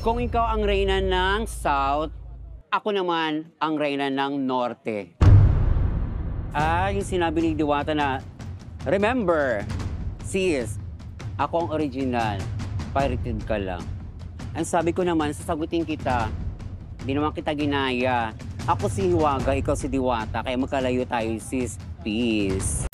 Kung ikaw ang reyna ng South, ako naman ang reyna ng Norte. Yung sinabi ni Diwata na, Remember, sis, ako ang original. Pirated ka lang. Ang sabi ko naman, sasagutin kita. Hindi naman kita ginaya. Ako si Hiwaga, ikaw si Diwata, kaya magkalayo tayo, sis. Peace.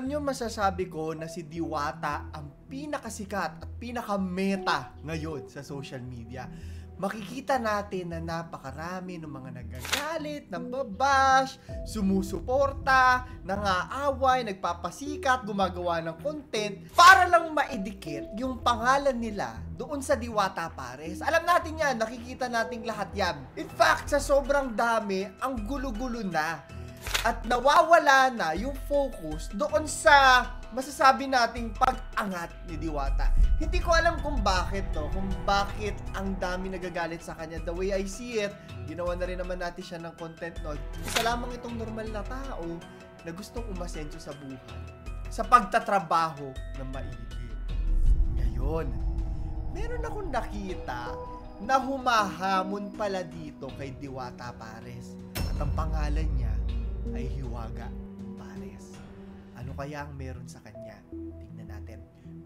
Alam nyo, masasabi ko na si Diwata ang pinakasikat at pinakameta ngayon sa social media. Makikita natin na napakarami ng mga nagagalit, nambabash, sumusuporta, nangaaway, nagpapasikat, gumagawa ng content para lang maidikit yung pangalan nila doon sa Diwata Pares. Alam natin yan, nakikita nating lahat yan. In fact, sa sobrang dami, ang gulo-gulo na at nawawala na yung focus doon sa masasabi nating pag-angat ni Diwata. Hindi ko alam kung bakit to, kung bakit ang dami nagagalit sa kanya. The way I see it, ginawa na rin naman natin siya ng content nun. Isa lamang itong normal na tao na gustong umasenso sa buhay, sa pagtatrabaho ng maigi. Ngayon, meron akong nakita na humahamon pala dito kay Diwata Pares. At ang pangalan niya ay Hiwaga Pares. Ano kaya ang meron sa kanya? Tingnan natin.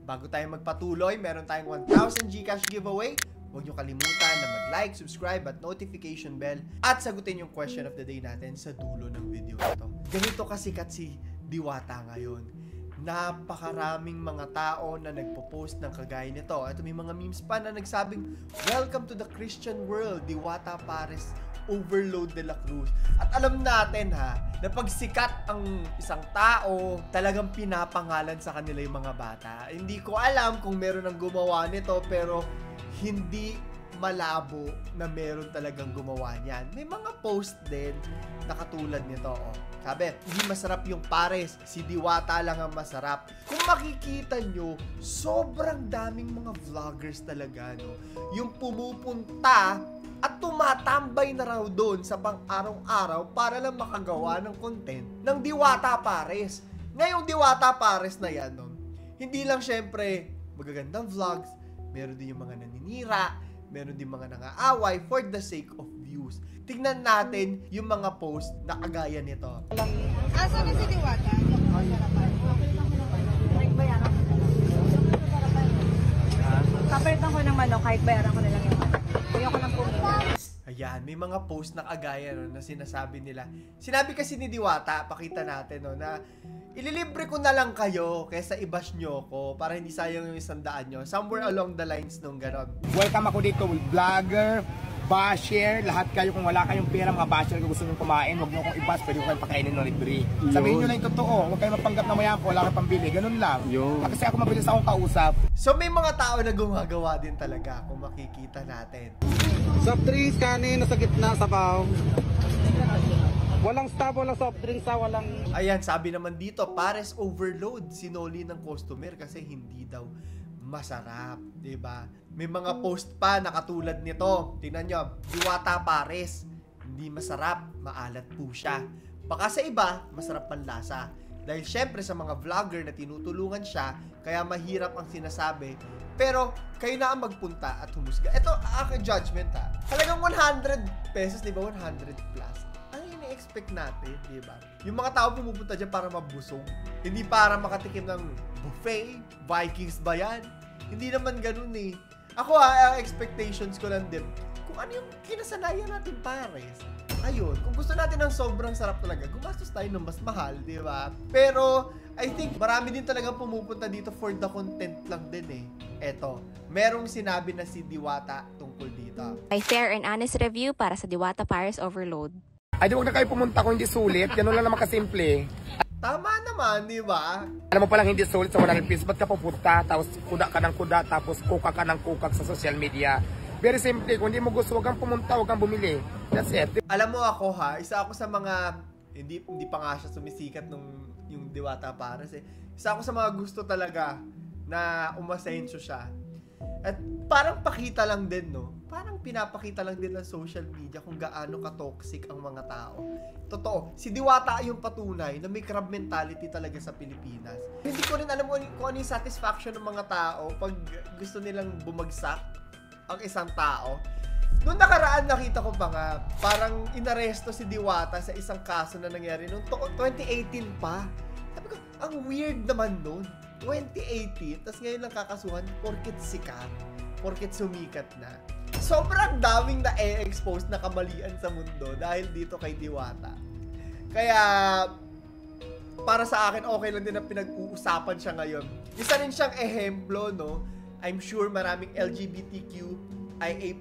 Bago tayo magpatuloy, meron tayong 1,000 Gcash giveaway. Huwag niyo kalimutan na mag-like, subscribe at notification bell at sagutin yung question of the day natin sa dulo ng video ito. Ganito kasikat si Diwata ngayon. Napakaraming mga tao na nagpo-post ng kagaya nito. Ito may mga memes pa na nagsabing, Welcome to the Christian world, Diwata Pares Overload de la Cruz. At alam natin ha, na pag sikat ang isang tao, talagang pinapangalan sa kanila yung mga bata. Hindi ko alam kung meron ang gumawa nito, pero hindi malabo na meron talagang gumawa niyan. May mga post din na katulad nito. Oh. Sabi, hindi masarap yung pares. Si Diwata lang ang masarap. Kung makikita nyo, sobrang daming mga vloggers talaga. No? Yung pumupunta tumatambay na raw doon sa pang-araw-araw para lang makagawa ng content ng Diwata Pares. Ngayong Diwata Pares na yan, no? hindi lang syempre magagandang vlogs, meron din yung mga naninira, meron din mga nangaaway for the sake of views. Tingnan natin yung mga post na kagaya nito. Asa na si Diwata? Kapalitan ko ng manok kahit bayaran ko na lang yung manok. Kuya ko lang pumili. Ayan, may mga post na kagaya no, na sinasabi nila. Sinabi kasi ni Diwata, pakita natin no, na ililibre ko na lang kayo kaysa i-bash nyo ko para hindi sayang yung isang daan nyo. Somewhere along the lines nung ganon. Welcome ako dito, vlogger, basher, lahat kayo kung wala kayong pera, mga basher kung gusto nyo kumain, huwag nyo akong i-bash, pwede ko kayong pakainin ng libre. Sabihin nyo lang yung totoo, huwag kayong mapanggap na mayaman wala kayong pambili, ganun lang. Yun. Kasi ako mabilis akong kausap. So may mga tao na gumagawa din talaga kung makikita natin. Soft drinks, kanin, nasa gitna, sabaw. Walang stop, walang soft drinks, ha, walang... Ayan, sabi naman dito, pares overload sinoli ng customer kasi hindi daw masarap, 'di ba? May mga post pa na katulad nito. Tingnan nyo, Diwata Pares. Hindi masarap, maalat po siya. Baka sa iba, masarap ang lasa. Dahil syempre sa mga vlogger na tinutulungan siya, kaya mahirap ang sinasabi. Pero kayo na ang magpunta at humusga. Ito, aking judgment ha. Halagang 100 pesos, di ba? 100 plus. Ang ini-expect natin, di ba? Yung mga tao pumupunta dyan para mabusog. Hindi para makatikim ng buffet, Vikings ba yan? Hindi naman ganun eh. Ako ha, ang expectations ko lang din, kung ano yung kinasanayan natin pares. Ayun, kung gusto natin ng sobrang sarap talaga, gumastos tayo ng mas mahal, di ba? Pero, I think marami din talaga pumupunta dito for the content lang din eh. Eto, merong sinabi na si Diwata tungkol dito. May fair and honest review para sa Diwata Paris Overload. Ay, di huwag na kayo pumunta kung hindi sulit. Ganun lang naman kasimple. Tama naman, di ba? Alam mo palang hindi sulit sa 100 pesos, ba't ka pupunta? Tapos kuda ka ng kuda, tapos kuka ka ng kukak sa social media. Very simple, kung hindi mo gusto, huwag kang pumunta, huwag kang bumili. That's it. Alam mo ako ha, isa ako sa mga hindi hindi pa nga siya sumisikat nung yung Diwata Pares eh. Isa ako sa mga gusto talaga na umasenso siya. At parang pakita lang din, no? Parang pinapakita lang din ng social media kung gaano ka-toxic ang mga tao. Totoo, si Diwata yung patunay na may crab mentality talaga sa Pilipinas. Hindi ko rin alam kung, ano- ano yung satisfaction ng mga tao pag gusto nilang bumagsak ang isang tao. Noong nakaraan nakita ko pa nga, parang inaresto si Diwata sa isang kaso na nangyari noong to- 2018 pa. Sabi ko, ang weird naman noon. 2018, tapos ngayon lang kakasuhan porket sikat, porket sumikat na. Sobrang daming na expose na kamalian sa mundo dahil dito kay Diwata. Kaya, para sa akin, okay lang din na pinag-uusapan siya ngayon. Isa rin siyang ehemplo, no? I'm sure maraming LGBTQIA+,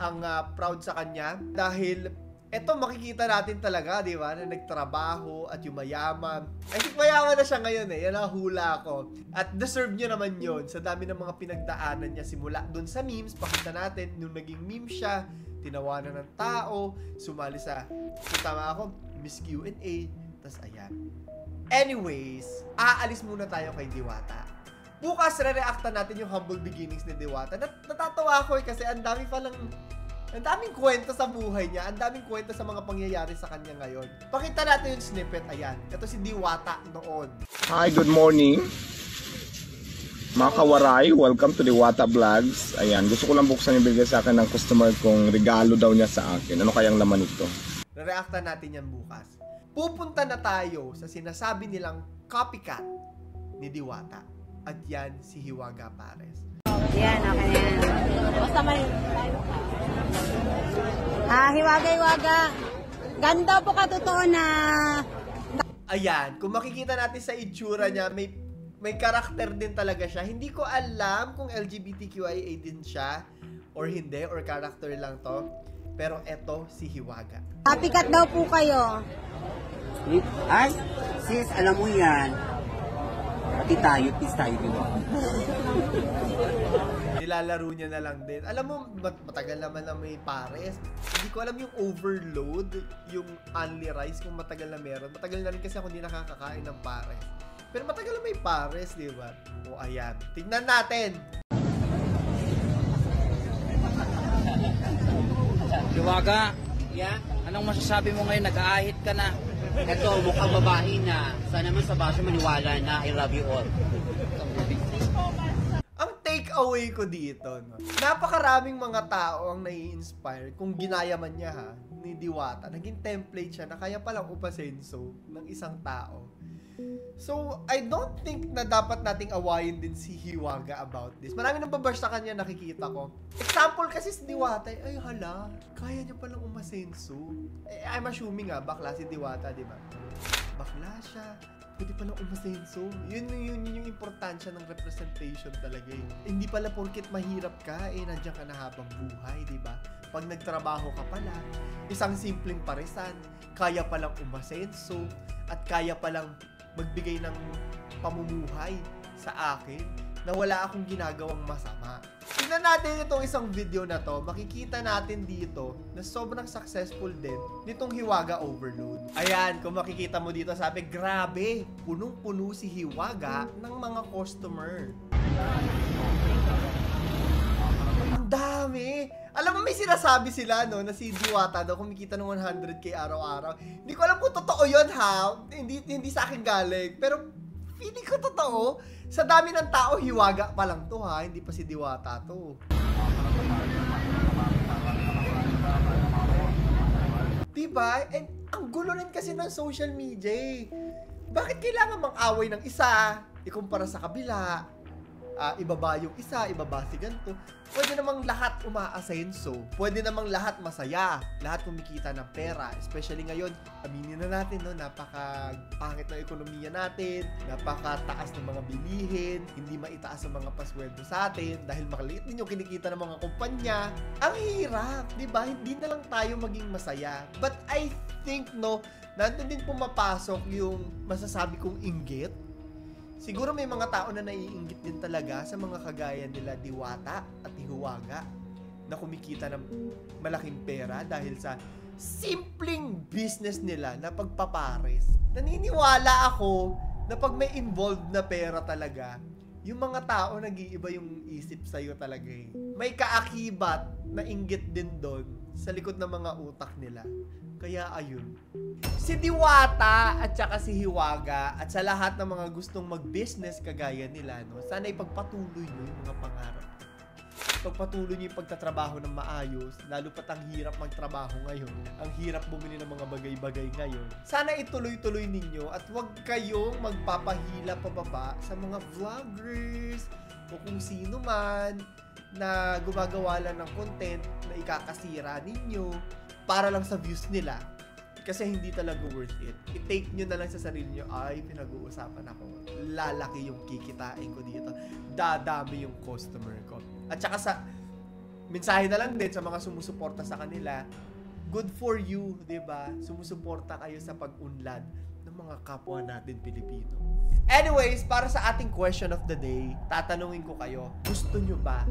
ang ah, proud sa kanya. Dahil, eto makikita natin talaga, di ba, na nagtrabaho at yumayaman. I think mayaman na siya ngayon eh, yan ang hula ko. At deserve niya naman yon sa dami ng mga pinagdaanan niya simula dun sa memes, pakita natin, nung naging meme siya, tinawanan ng tao, sumali sa, kung tama ako, Miss Q&A, tas ayan. Anyways, aalis muna tayo kay Diwata. Bukas, re-reactan natin yung humble beginnings ni Diwata. Nat natatawa ako eh, kasi ang dami palang ang daming kwento sa buhay niya, ang daming kwento sa mga pangyayari sa kanya ngayon. Pakita natin yung snippet, ayan. Ito si Diwata noon. Hi, good morning. Mga kawaray, welcome to the Wata Vlogs. Ayan, gusto ko lang buksan yung bigay sa akin ng customer kong regalo daw niya sa akin. Ano kayang laman ito? Re-reactan natin yan bukas. Pupunta na tayo sa sinasabi nilang copycat ni Diwata. At yan si Hiwaga Pares. Yan, okay na yan. Basta may... Ah, hiwaga-hiwaga. Ganda po ka totoo na... Ayan, kung makikita natin sa itsura niya, may may karakter din talaga siya. Hindi ko alam kung LGBTQIA din siya or hindi, or character lang to. Pero eto si Hiwaga. Copycat daw po kayo. Ay, sis, alam mo yan. Pati tayo, tis tayo din. Nilalaro niya na lang din. Alam mo, mat- matagal naman na may pares. Hindi ko alam yung overload, yung only rice, kung matagal na meron. Matagal na rin kasi ako hindi nakakakain ng pares. Pero matagal na may pares, di ba? O ayan. Tignan natin. Liwaga, Yeah? anong masasabi mo ngayon? Nag-aahit ka na. Ito, mukhang babae na. Sana naman sa baso maniwala na I love you all. Ang take away ko dito, no? napakaraming mga tao ang nai-inspire kung ginaya man niya ha, ni Diwata. Naging template siya na kaya palang upasenso ng isang tao. So, I don't think na dapat nating awayin din si Hiwaga about this. Marami nang babash sa kanya nakikita ko. Example kasi si Diwata, ay hala, kaya niya palang umasenso. Eh, I'm assuming nga, bakla si Diwata, di ba? Bakla siya, pwede palang umasenso. Yun, yun, yun yung importansya ng representation talaga eh. Hindi pala porket mahirap ka, eh, nandiyan ka na habang buhay, di ba? Pag nagtrabaho ka pala, isang simpleng paresan, kaya palang umasenso, at kaya palang magbigay ng pamumuhay sa akin na wala akong ginagawang masama. Tingnan natin itong isang video na to, makikita natin dito na sobrang successful din nitong Hiwaga Overload. Ayan, kung makikita mo dito, sabi, grabe, punong-puno si Hiwaga ng mga customer. Ang dami! Alam mo, may sinasabi sila, no, na si Diwata daw kumikita ng 100k araw-araw. Hindi ko alam kung totoo yun, ha? Hindi, hindi sa akin galing. Pero, feeling ko totoo. Sa dami ng tao, hiwaga pa lang to, ha? Hindi pa si Diwata to. Diba? And ang gulo rin kasi ng social media eh. Bakit kailangan mang-away ng isa, ikumpara sa kabila, ah, ibaba yung isa, ibaba si ganito. Pwede namang lahat umaasenso. Pwede namang lahat masaya. Lahat kumikita ng pera. Especially ngayon, aminin na natin, no, napaka pangit ng ekonomiya natin, napakataas ng mga bilihin, hindi maitaas ang mga pasweldo sa atin dahil makaliit din yung kinikita ng mga kumpanya. Ang hirap, di ba? Hindi na lang tayo maging masaya. But I think, no, nandun din pumapasok yung masasabi kong inggit Siguro may mga tao na naiinggit din talaga sa mga kagaya nila Diwata at Hiwaga na kumikita ng malaking pera dahil sa simpleng business nila na pagpapares. Naniniwala ako na pag may involved na pera talaga, yung mga tao nag-iiba yung isip sa'yo talaga eh. May kaakibat na inggit din doon sa likod ng mga utak nila. Kaya ayun. Si Diwata at saka si Hiwaga at sa lahat ng mga gustong mag-business kagaya nila, no, sana ipagpatuloy nyo yung mga pangarap. Pagpatuloy nyo yung pagtatrabaho ng maayos, lalo pat ang hirap magtrabaho ngayon, ang hirap bumili ng mga bagay-bagay ngayon. Sana ituloy-tuloy ninyo at huwag kayong magpapahila pababa sa mga vloggers o kung sino man na gumagawa lang ng content na ikakasira ninyo para lang sa views nila. Kasi hindi talaga worth it. I-take nyo na lang sa sarili nyo, ay, pinag-uusapan ako. Lalaki yung kikitain ko dito. Dadami yung customer ko. At saka sa, mensahe na lang din sa mga sumusuporta sa kanila, good for you, 'di ba? Sumusuporta kayo sa pag-unlad ng mga kapwa natin Pilipino. Anyways, para sa ating question of the day, tatanungin ko kayo, gusto nyo ba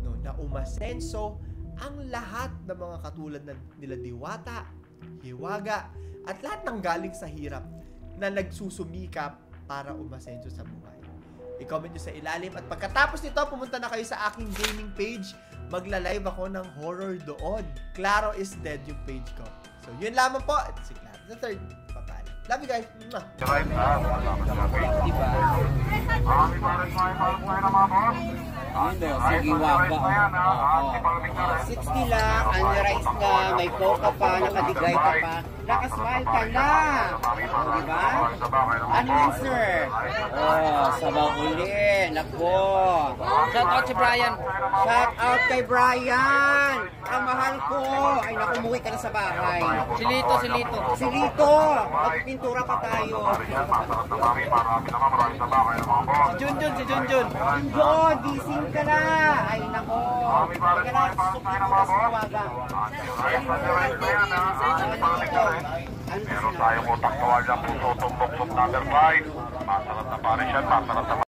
no, na umasenso ang lahat ng mga katulad na nila Diwata, Hiwaga, at lahat ng galing sa hirap na nagsusumikap para umasenso sa buhay? I-comment nyo sa ilalim. At pagkatapos nito, pumunta na kayo sa aking gaming page. Magla-live ako ng horror doon. Claro is dead yung page ko. So, yun lamang po. Ito si Claro the third. Love you guys. Mwah. Diba? Ayun daw, si Iwaga. Oo. 60 lang, unrice na, may coca pa, nakadigay ka pa. Nakasmile ka na. Diba? Ano yan, sir? Oh, sabaw uli. Nako. Shout out si Brian. Shout out kay Brian. Ang mahal ko. Ay, naku, umuwi ka na sa bahay. Si Lito, si Lito. Si Lito, magpintura pa tayo. Si Junjun, si Junjun. John, gising ka na. Ay, nako. Teka na, susukli ko na sa tawagan. Ano Meron tayong utak kawal ng puso tumbok number 5. Masarap na pares yan, masarap na